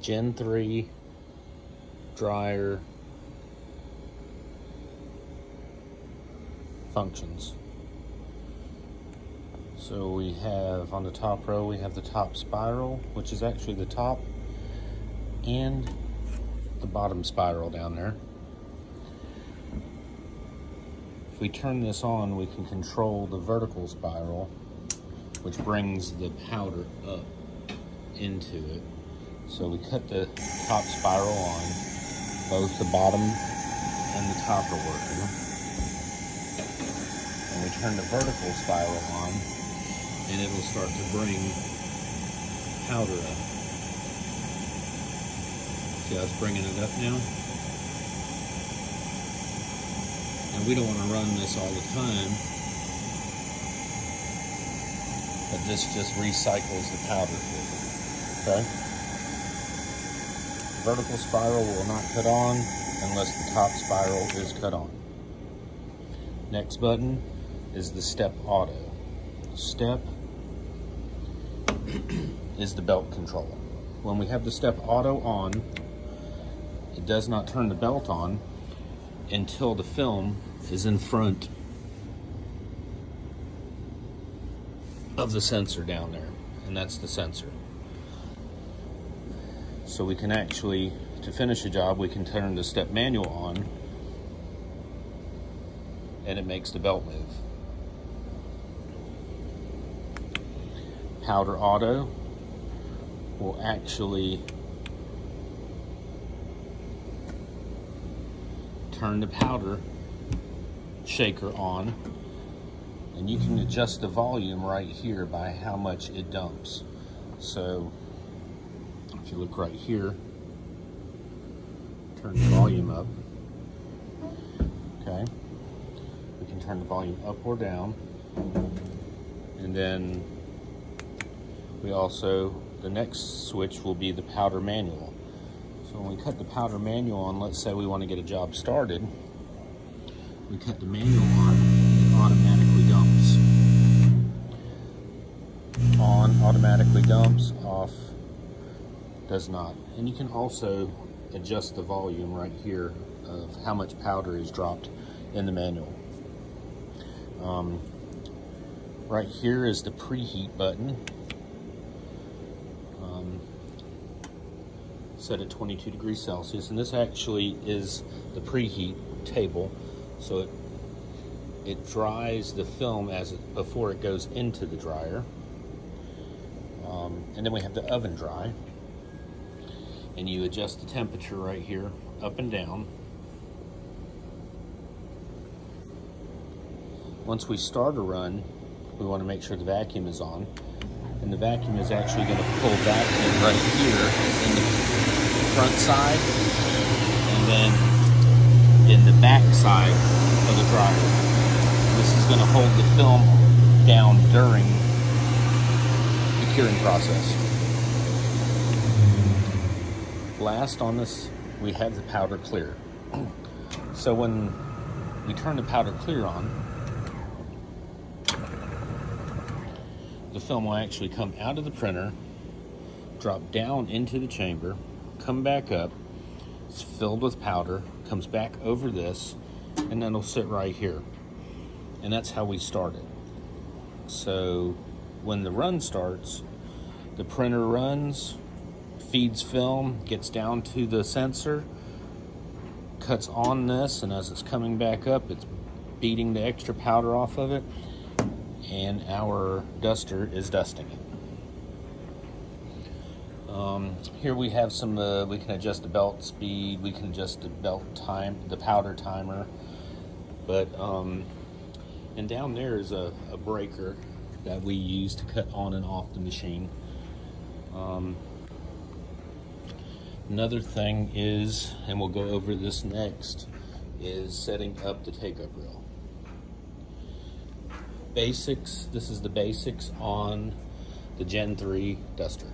Gen 3 dryer functions. So we have on the top row, we have the top spiral, which is actually the top and the bottom spiral down there. If we turn this on, we can control the vertical spiral, which brings the powder up into it. So we cut the top spiral on, both the bottom and the top are working. And we turn the vertical spiral on, and it'll start to bring powder up. See how it's bringing it up now? And we don't want to run this all the time, but this just recycles the powder okay? Vertical spiral will not cut on unless the top spiral is cut on. Next button is the step auto. Step is the belt control. When we have the step auto on, it does not turn the belt on until the film is in front of the sensor down there, and that's the sensor. So we can actually, to finish a job, we can turn the step manual on and it makes the belt move. Powder auto will actually turn the powder shaker on and you can adjust the volume right here by how much it dumps. So if you look right here, turn the volume up. Okay. We can turn the volume up or down. And then we also, the next switch will be the powder manual. So when we cut the powder manual on, let's say we want to get a job started, we cut the manual on, it automatically dumps. On automatically dumps, off does not. And you can also adjust the volume right here of how much powder is dropped in the manual. Um, right here is the preheat button. Um, set at 22 degrees Celsius, and this actually is the preheat table, so it it dries the film as it, before it goes into the dryer. Um, and then we have the oven dry, and you adjust the temperature right here, up and down. Once we start a run, we want to make sure the vacuum is on. And the vacuum is actually going to pull vacuum right here in the front side and then in the back side of the dryer. This is going to hold the film down during the curing process. Last on this, we have the powder clear. So when we turn the powder clear on, the film will actually come out of the printer, drop down into the chamber, come back up, it's filled with powder, comes back over this, and then it'll sit right here. And that's how we start it. So when the run starts, the printer runs, feeds film, gets down to the sensor, cuts on this, and as it's coming back up, it's beating the extra powder off of it, and our duster is dusting it. Um, here we have some, uh, we can adjust the belt speed, we can adjust the belt time, the powder timer, but, um, and down there is a, a breaker that we use to cut on and off the machine. Um, another thing is, and we'll go over this next, is setting up the take-up reel. Basics, this is the basics on the Gen 3 Duster.